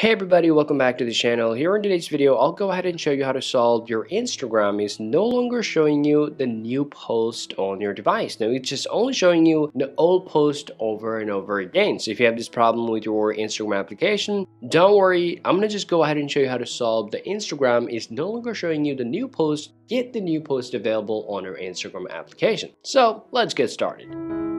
Hey everybody, welcome back to the channel. Here in today's video, I'll go ahead and show you how to solve your Instagram is no longer showing you the new post on your device. Now it's just only showing you the old post over and over again. So if you have this problem with your Instagram application, don't worry. I'm going to just go ahead and show you how to solve the Instagram is no longer showing you the new post. Get the new post available on your Instagram application. So let's get started.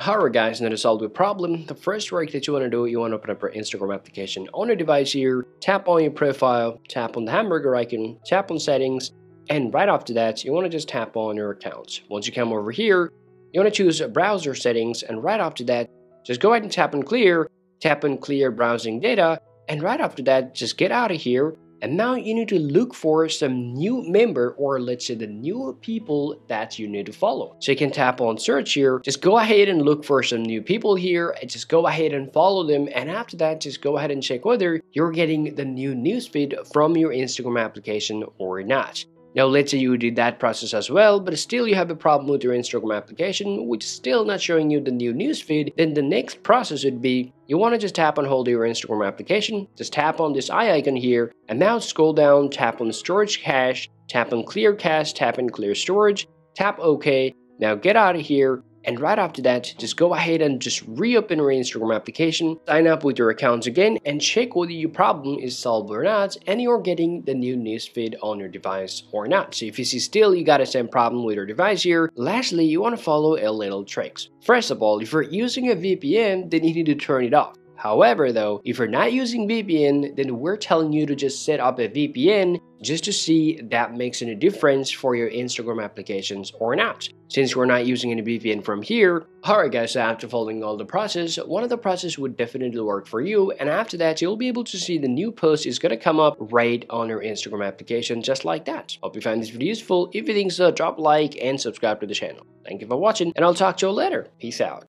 Alright guys, now to solve the problem, the first work that you want to do, you want to open up your Instagram application on your device here, tap on your profile, tap on the hamburger icon, tap on settings, and right after that, you want to just tap on your account. Once you come over here, you want to choose browser settings, and right after that, just go ahead and tap on clear, tap on clear browsing data, and right after that, just get out of here and now you need to look for some new member or let's say the new people that you need to follow. So you can tap on search here, just go ahead and look for some new people here and just go ahead and follow them. And after that, just go ahead and check whether you're getting the new newsfeed from your Instagram application or not. Now let's say you did that process as well, but still you have a problem with your Instagram application, which is still not showing you the new newsfeed, then the next process would be you want to just tap on hold your Instagram application, just tap on this eye icon here, and now scroll down, tap on storage cache, tap on clear cache, tap on clear storage, tap OK, now get out of here, and right after that, just go ahead and just reopen your Instagram application, sign up with your accounts again, and check whether your problem is solved or not, and you're getting the new newsfeed on your device or not. So if you see still you got a same problem with your device here, lastly, you want to follow a little tricks. First of all, if you're using a VPN, then you need to turn it off. However, though, if you're not using VPN, then we're telling you to just set up a VPN just to see that makes any difference for your Instagram applications or not. Since we're not using any VPN from here, alright guys, after following all the process, one of the process would definitely work for you and after that you'll be able to see the new post is gonna come up right on your Instagram application just like that. Hope you found this video useful. If you think so, drop a like and subscribe to the channel. Thank you for watching and I'll talk to you later. Peace out.